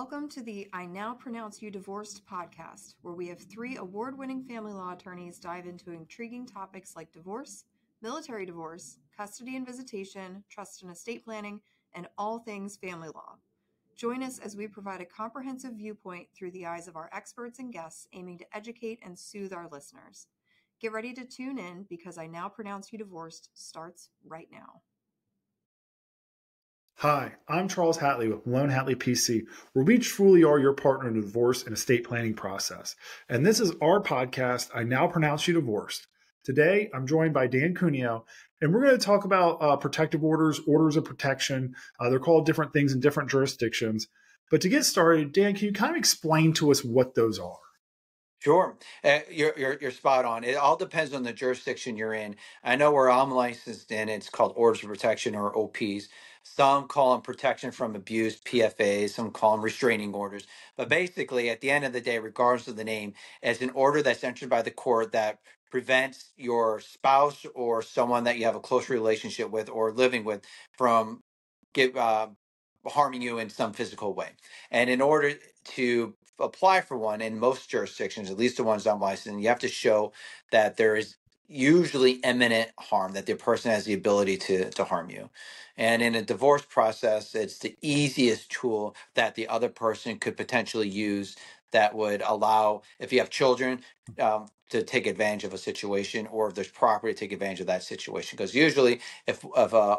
Welcome to the I Now Pronounce You Divorced podcast, where we have three award winning family law attorneys dive into intriguing topics like divorce, military divorce, custody and visitation, trust and estate planning, and all things family law. Join us as we provide a comprehensive viewpoint through the eyes of our experts and guests, aiming to educate and soothe our listeners. Get ready to tune in because I Now Pronounce You Divorced starts right now. Hi, I'm Charles Hatley with Melone Hatley PC, where we truly are your partner in the divorce and estate planning process. And this is our podcast, I Now Pronounce You Divorced. Today, I'm joined by Dan Cuneo, and we're going to talk about uh, protective orders, orders of protection. Uh, they're called different things in different jurisdictions. But to get started, Dan, can you kind of explain to us what those are? Sure, uh, you're, you're you're spot on. It all depends on the jurisdiction you're in. I know where I'm licensed in, it's called orders of protection or OPs. Some call them protection from abuse, PFAs. Some call them restraining orders. But basically, at the end of the day, regardless of the name, it's an order that's entered by the court that prevents your spouse or someone that you have a close relationship with or living with from get uh, harming you in some physical way. And in order to apply for one in most jurisdictions, at least the ones I'm licensed you have to show that there is usually imminent harm, that the person has the ability to, to harm you. And in a divorce process, it's the easiest tool that the other person could potentially use that would allow, if you have children, um, to take advantage of a situation, or if there's property to take advantage of that situation. Because usually, if, if a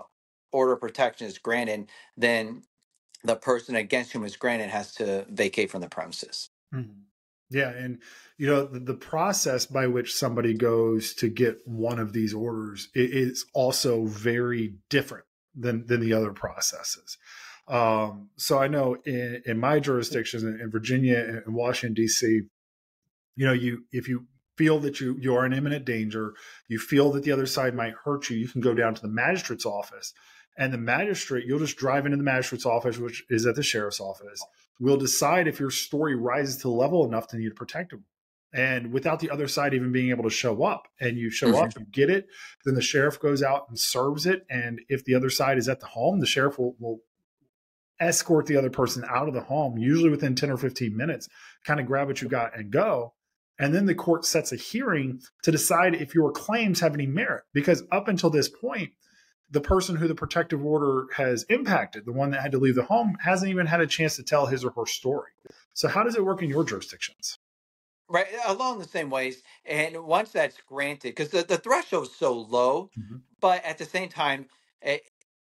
order of protection is granted, then the person against whom it's granted has to vacate from the premises. Mm-hmm. Yeah, and you know the, the, process by which somebody goes to get one of these orders is also very different than than the other processes. Um, so I know in, in my jurisdictions in, in Virginia and Washington D.C., you know, you if you feel that you you are in imminent danger, you feel that the other side might hurt you, you can go down to the magistrate's office and the magistrate, you'll just drive into the magistrate's office, which is at the sheriff's office, will decide if your story rises to the level enough to need a protective. And without the other side even being able to show up, and you show mm-hmm. up, you get it, then the sheriff goes out and serves it. And if the other side is at the home, the sheriff will, will escort the other person out of the home, usually within 10 or 15 minutes, kind of grab what you got and go. And then the court sets a hearing to decide if your claims have any merit. Because up until this point, the person who the protective order has impacted, the one that had to leave the home, hasn't even had a chance to tell his or her story. So, how does it work in your jurisdictions? Right, along the same ways. And once that's granted, because the, the threshold is so low, mm-hmm. but at the same time, it,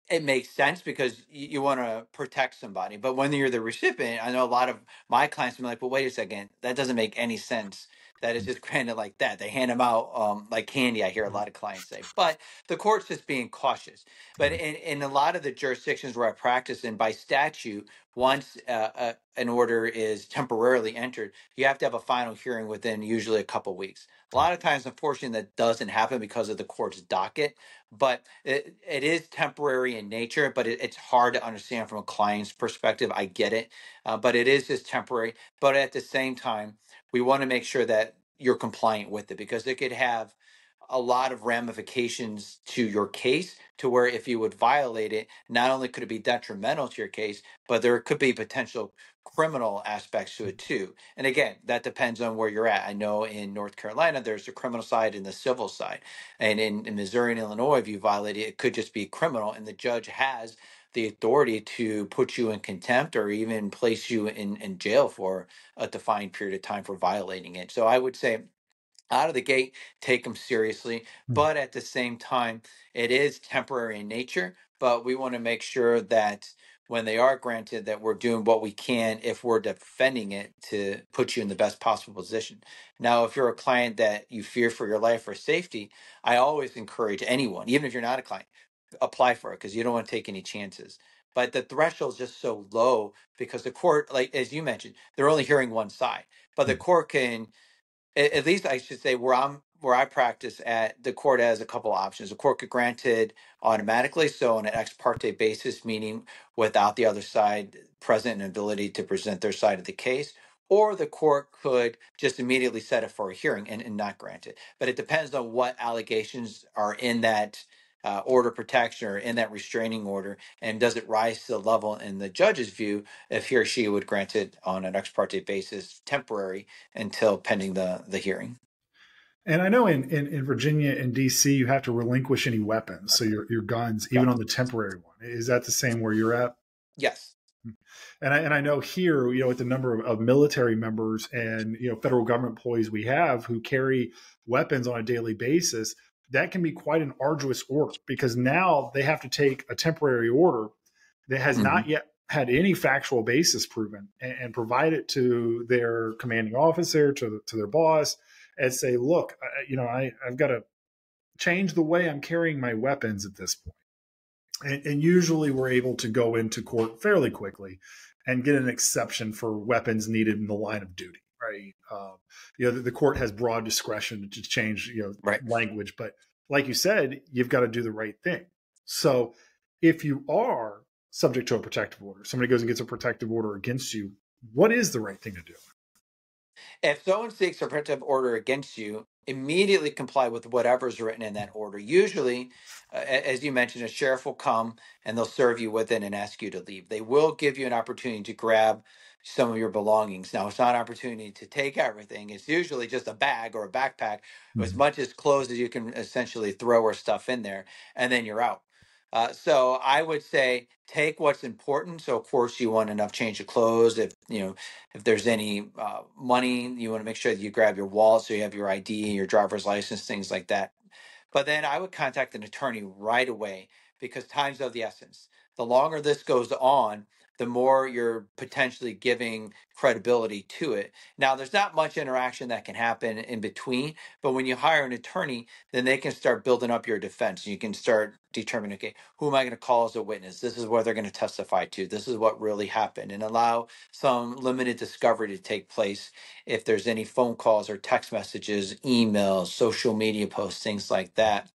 it makes sense because you, you want to protect somebody. But when you're the recipient, I know a lot of my clients are like, well, wait a second, that doesn't make any sense that is just granted like that. They hand them out um, like candy. I hear a lot of clients say, but the court's just being cautious. But in, in a lot of the jurisdictions where I practice and by statute, once uh, uh, an order is temporarily entered, you have to have a final hearing within usually a couple weeks. A lot of times, unfortunately, that doesn't happen because of the court's docket. But it, it is temporary in nature, but it, it's hard to understand from a client's perspective. I get it, uh, but it is just temporary. But at the same time, we want to make sure that you're compliant with it because it could have a lot of ramifications to your case to where if you would violate it not only could it be detrimental to your case but there could be potential criminal aspects to it too. And again that depends on where you're at. I know in north carolina there's the criminal side and the civil side. And in, in missouri and illinois if you violate it it could just be criminal and the judge has the authority to put you in contempt or even place you in, in jail for a defined period of time for violating it. So I would say out of the gate, take them seriously. Mm-hmm. But at the same time, it is temporary in nature. But we want to make sure that when they are granted, that we're doing what we can if we're defending it to put you in the best possible position. Now, if you're a client that you fear for your life or safety, I always encourage anyone, even if you're not a client, apply for it because you don't want to take any chances. But the threshold is just so low because the court, like as you mentioned, they're only hearing one side. But the mm. court can, at least I should say, where I'm where I practice at, the court has a couple options. The court could grant it automatically, so on an ex parte basis, meaning without the other side present and ability to present their side of the case, or the court could just immediately set it for a hearing and, and not grant it. But it depends on what allegations are in that uh, order protection or in that restraining order, and does it rise to the level in the judge's view if he or she would grant it on an ex parte basis, temporary until pending the the hearing. And I know in, in, in, Virginia and DC, you have to relinquish any weapons. So your, your guns, even on the temporary one. Is that the same where you're at? Yes. And I, and I know here, you know, with the number of, of military members and, you know, federal government employees we have who carry weapons on a daily basis, that can be quite an arduous order because now they have to take a temporary order that has mm-hmm. not yet had any factual basis proven and, and, provide it to their commanding officer, to, to their boss, and say, look, I, you know, I, I've got to change the way I'm carrying my weapons at this point. And, and usually we're able to go into court fairly quickly and get an exception for weapons needed in the line of duty. Right. Um, you know, the, the, court has broad discretion to change, you know, right. language, but like you said, you've got to do the right thing. So if you are subject to a protective order, somebody goes and gets a protective order against you, what is the right thing to do? If someone seeks a protective order against you, immediately comply with whatever is written in that order. Usually, uh, as you mentioned, a sheriff will come and they'll serve you with it and ask you to leave. They will give you an opportunity to grab some of your belongings. Now, it's not an opportunity to take everything. It's usually just a bag or a backpack, mm-hmm. as much as clothes as you can essentially throw or stuff in there, and then you're out. Uh, so I would say take what's important. So of course you want enough change of clothes. If you know if there's any uh, money, you want to make sure that you grab your wallet so you have your ID, your driver's license, things like that. But then I would contact an attorney right away because time's of the essence. The longer this goes on, the more you're potentially giving credibility to it. Now, there's not much interaction that can happen in between, but when you hire an attorney, then they can start building up your defense. You can start determining, okay, who am I going to call as a witness? This is what they're going to testify to. This is what really happened, and allow some limited discovery to take place if there's any phone calls or text messages, emails, social media posts, things like that.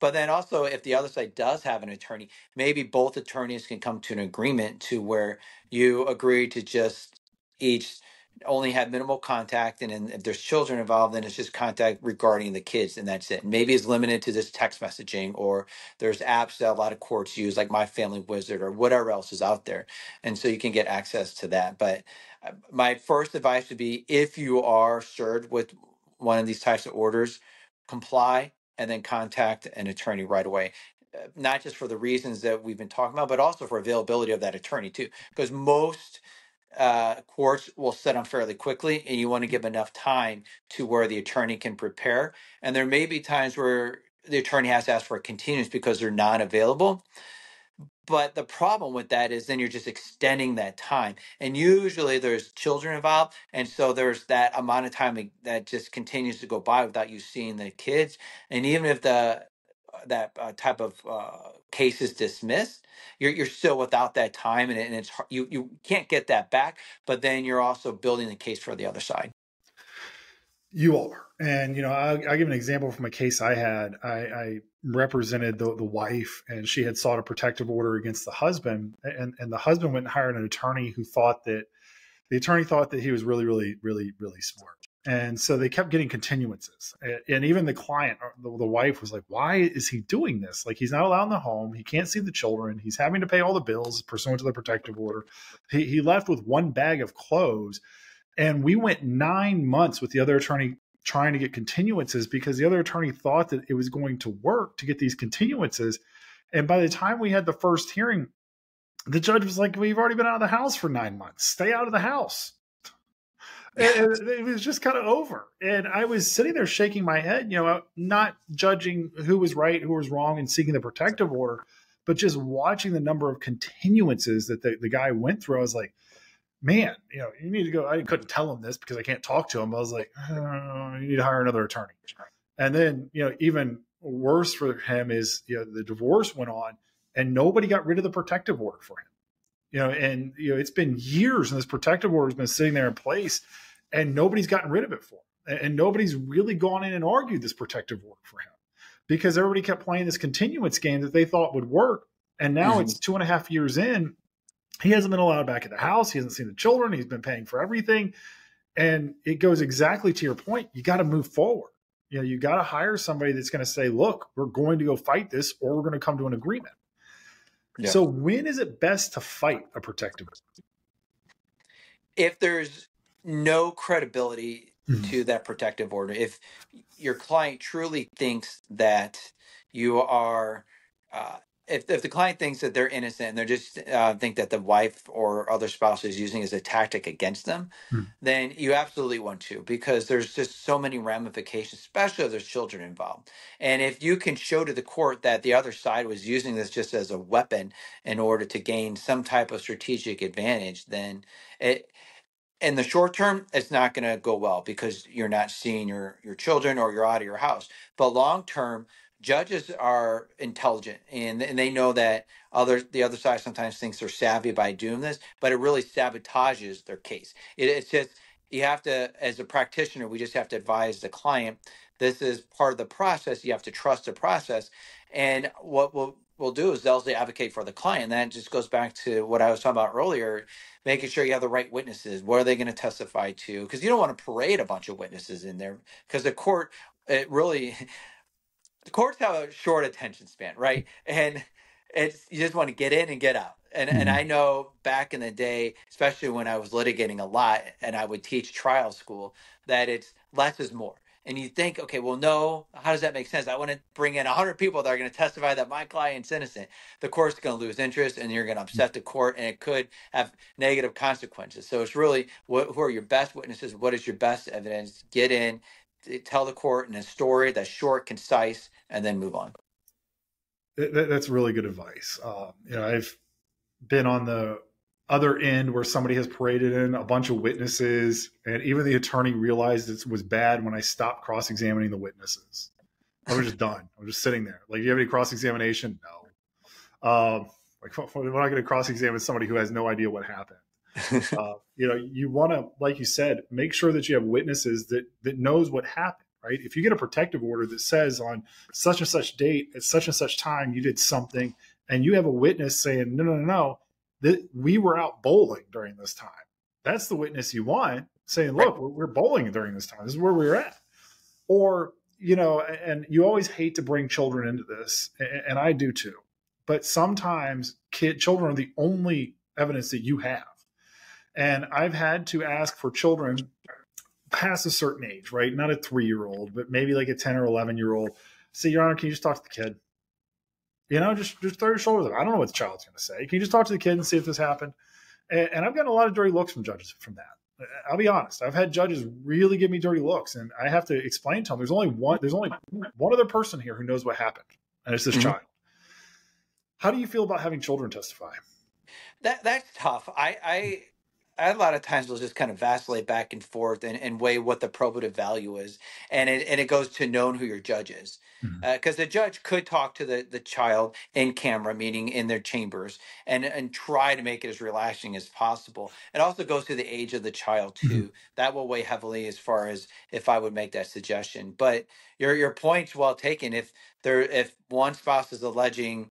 But then also, if the other side does have an attorney, maybe both attorneys can come to an agreement to where you agree to just each only have minimal contact and then if there's children involved then it's just contact regarding the kids and that's it. Maybe it's limited to this text messaging or there's apps that a lot of courts use like my family wizard or whatever else is out there and so you can get access to that. But uh, my first advice would be if you are served with one of these types of orders comply and then contact an attorney right away uh, not just for the reasons that we've been talking about but also for availability of that attorney too because most uh, courts will set them fairly quickly and you want to give enough time to where the attorney can prepare. And there may be times where the attorney has to ask for a continuance because they're not available but the problem with that is then you're just extending that time. And usually there's children involved. And so there's that amount of time that just continues to go by without you seeing the kids. And even if the that uh, type of uh, case is dismissed, you're you're still without that time, and, and it's you you can't get that back. But then you're also building the case for the other side. You are, and you know, I'll, I'll give an example from a case I had. I, I represented the, the wife, and she had sought a protective order against the husband, and and the husband went and hired an attorney who thought that the attorney thought that he was really, really, really, really smart, and so they kept getting continuances, and, even the client, uh, the, the wife, was like, "Why is he doing this? Like, he's not allowed in the home. He can't see the children. He's having to pay all the bills pursuant to the protective order. He, he left with one bag of clothes." And we went nine months with the other attorney trying to get continuances because the other attorney thought that it was going to work to get these continuances. And by the time we had the first hearing, the judge was like, We've already been out of the house for nine months. Stay out of the house. And it was just kind of over. And I was sitting there shaking my head, you know, uh, not judging who was right, who was wrong, and seeking the protective order, but just watching the number of continuances that the, the guy went through. I was like, man, you know, you need to go. I couldn't tell him this because I can't talk to him. I was like, oh, you need to hire another attorney. And then, you know, even worse for him is, you know, the divorce went on and nobody got rid of the protective order for him. You know, and, you know, it's been years and this protective order has been sitting there in place and nobody's gotten rid of it for him. And nobody's really gone in and argued this protective order for him because everybody kept playing this continuance game that they thought would work. And now mm-hmm. it's two and a half years in he hasn't been allowed back at the house. He hasn't seen the children. He's been paying for everything. And it goes exactly to your point. You got to move forward. You know, you got to hire somebody that's going to say, look, we're going to go fight this or we're going to come to an agreement. Yeah. So when is it best to fight a protective order? If there's no credibility mm-hmm. to that protective order, if your client truly thinks that you are uh, if, if the client thinks that they're innocent and they just uh, think that the wife or other spouse is using as a tactic against them, hmm. then you absolutely want to because there's just so many ramifications, especially if there's children involved. And if you can show to the court that the other side was using this just as a weapon in order to gain some type of strategic advantage, then it in the short term, it's not going to go well because you're not seeing your your children or you're out of your house. But long term, judges are intelligent and, and they know that other the other side sometimes thinks they're savvy by doing this, but it really sabotages their case. It, it's just you have to, as a practitioner, we just have to advise the client this is part of the process. You have to trust the process. And what we'll, we'll do is they'll advocate for the client. That just goes back to what I was talking about earlier, making sure you have the right witnesses. What are they going to testify to? Because you don't want to parade a bunch of witnesses in there because the court, it really, the courts have a short attention span, right? And it's you just want to get in and get out. And mm-hmm. and I know back in the day, especially when I was litigating a lot and I would teach trial school, that it's less is more. And you think, okay, well, no, how does that make sense? I want to bring in 100 people that are going to testify that my client's innocent. The court's going to lose interest and you're going to upset the court and it could have negative consequences. So it's really what, who are your best witnesses? What is your best evidence? Get in, tell the court in a story that's short, concise, and then move on. That's really good advice. Uh, you know, I've been on the other end where somebody has paraded in a bunch of witnesses, and even the attorney realized it was bad when I stopped cross examining the witnesses. I was just done. I was just sitting there. Like, do you have any cross examination? No. Um, like, we're not going to cross examine somebody who has no idea what happened. uh, you know, you want to, like you said, make sure that you have witnesses that that knows what happened. Right? If you get a protective order that says on such and such date at such and such time you did something, and you have a witness saying, no, no, no, no, that we were out bowling during this time. That's the witness you want saying, look, we're, we're bowling during this time. This is where we we're at. Or you know, and you always hate to bring children into this, and I do too. But sometimes kid children are the only evidence that you have. And I've had to ask for children past a certain age, right? Not a three year old, but maybe like a 10 or 11 year old. Say, Your Honor, can you just talk to the kid? You know, just, just throw your shoulders up. I don't know what the child's going to say. Can you just talk to the kid and see if this happened? And, and I've gotten a lot of dirty looks from judges from that. I'll be honest. I've had judges really give me dirty looks, and I have to explain to them. There's only one. There's only one other person here who knows what happened, and it's this mm-hmm. child. How do you feel about having children testify? That that's tough. I I I a lot of times will just kind of vacillate back and forth and, and weigh what the probative value is, and it and it goes to knowing who your judge is, because mm-hmm. uh, the judge could talk to the, the child in camera, meaning in their chambers, and and try to make it as relaxing as possible. It also goes to the age of the child too. Mm-hmm. That will weigh heavily as far as if I would make that suggestion. But your your point's well taken. If there if one spouse is alleging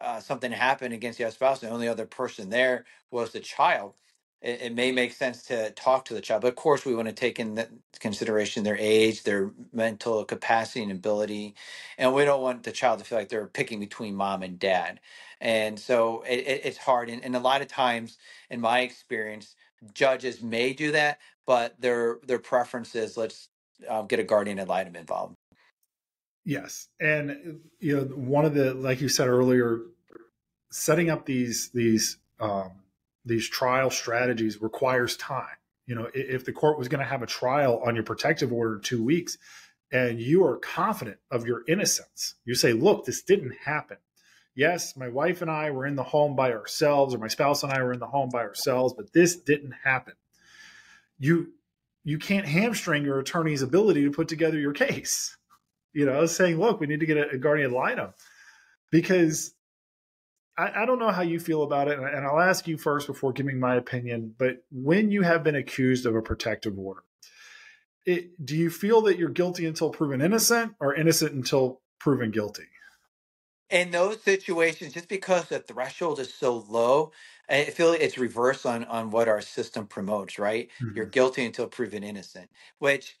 uh, something happened against the other spouse, and the only other person there was the child it, it, may make sense to talk to the child. But of course, we want to take in consideration their age, their mental capacity and ability, and we don't want the child to feel like they're picking between mom and dad. And so it, it, it's hard. And, and a lot of times, in my experience, judges may do that, but their their preference is let's uh, get a guardian ad litem involved. Yes, and you know one of the like you said earlier, setting up these these um, these trial strategies requires time. You know, if the court was going to have a trial on your protective order in two weeks and you are confident of your innocence, you say, look, this didn't happen. Yes, my wife and I were in the home by ourselves, or my spouse and I were in the home by ourselves, but this didn't happen. You you can't hamstring your attorney's ability to put together your case. You know, saying, look, we need to get a, a guardian ad litem because I, I, don't know how you feel about it, and I'll ask you first before giving my opinion. But when you have been accused of a protective order, it, do you feel that you're guilty until proven innocent, or innocent until proven guilty? In those situations, just because the threshold is so low, I feel it's reverse on on what our system promotes. Right, mm-hmm. you're guilty until proven innocent, which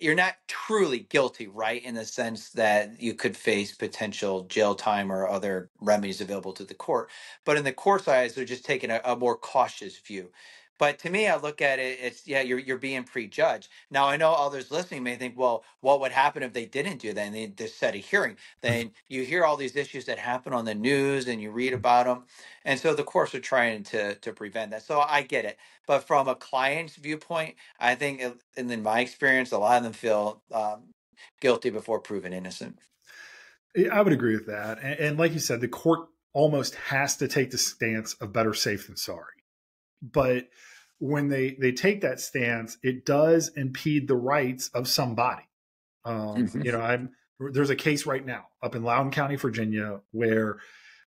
you're not truly guilty, right? In the sense that you could face potential jail time or other remedies available to the court. But in the court's eyes, they're just taking a, a more cautious view. But to me, I look at it, it's yeah, you're you're being prejudged. Now I know others listening may think, well, what would happen if they didn't do that and they just set a hearing? Then you hear all these issues that happen on the news and you read about them. And so the courts are trying to to prevent that. So I get it. But from a client's viewpoint, I think, and in my experience, a lot of them feel um, guilty before proven innocent. I would agree with that. And, and like you said, the court almost has to take the stance of better safe than sorry. But when they they take that stance, it does impede the rights of somebody. Um, mm-hmm. You know, I'm there's a case right now up in Loudoun County, Virginia, where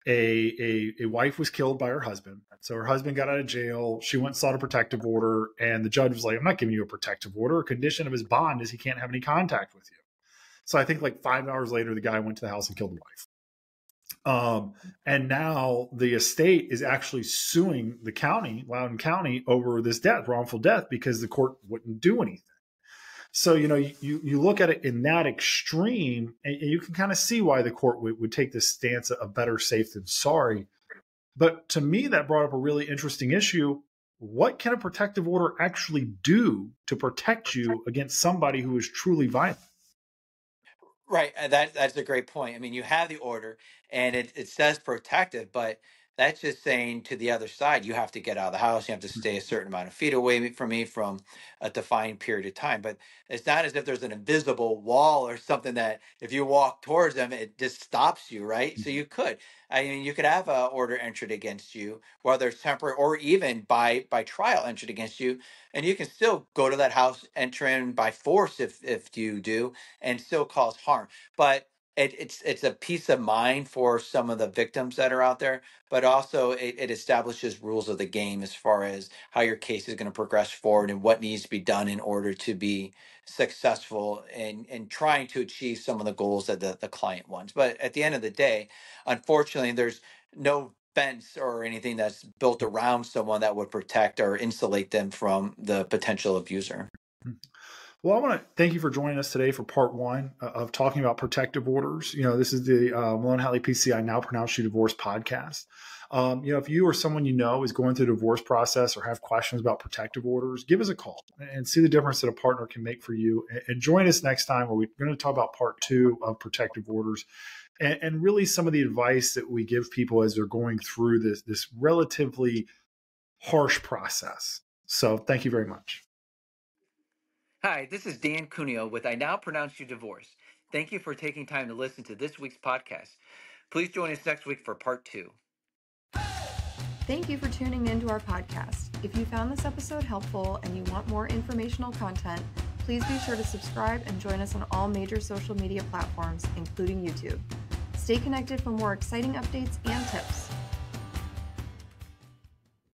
a, a a wife was killed by her husband. So her husband got out of jail. She went and sought a protective order, and the judge was like, "I'm not giving you a protective order. A condition of his bond is he can't have any contact with you." So I think like five hours later, the guy went to the house and killed the wife. Um, and now the estate is actually suing the county, Loudoun County, over this death, wrongful death, because the court wouldn't do anything. So, you know, you, you look at it in that extreme, and you can kind of see why the court would, would take this stance of better safe than sorry. But to me, that brought up a really interesting issue. What can a protective order actually do to protect you against somebody who is truly violent? Right. Uh, that that's a great point. I mean, you have the order and it, it says protective, but that's just saying to the other side, you have to get out of the house. You have to mm-hmm. stay a certain amount of feet away from me from a defined period of time. But it's not as if there's an invisible wall or something that if you walk towards them, it just stops you, right? So mm-hmm. you could. I mean, you could have a order entered against you, whether it's temporary or even by by trial entered against you, and you can still go to that house, enter in by force if if you do, and still cause harm. But it, it's it's a peace of mind for some of the victims that are out there, but also it, it establishes rules of the game as far as how your case is going to progress forward and what needs to be done in order to be successful in in trying to achieve some of the goals that the, the client wants. But at the end of the day, unfortunately, there's no fence or anything that's built around someone that would protect or insulate them from the potential abuser. Hmm. Well, I want to thank you for joining us today for part one uh, of talking about protective orders. You know, this is the uh, Melone Hatley PCI Now Pronounce You Divorce podcast. Um, you know, if you or someone you know is going through the divorce process or have questions about protective orders, give us a call and see the difference that a partner can make for you. And, and join us next time where we're going to talk about part two of protective orders and, and really some of the advice that we give people as they're going through this this relatively harsh process. So, thank you very much. Hi, this is Dan Cuneo with I Now Pronounce You Divorce. Thank you for taking time to listen to this week's podcast. Please join us next week for part two. Thank you for tuning in to our podcast. If you found this episode helpful and you want more informational content, please be sure to subscribe and join us on all major social media platforms, including YouTube. Stay connected for more exciting updates and tips.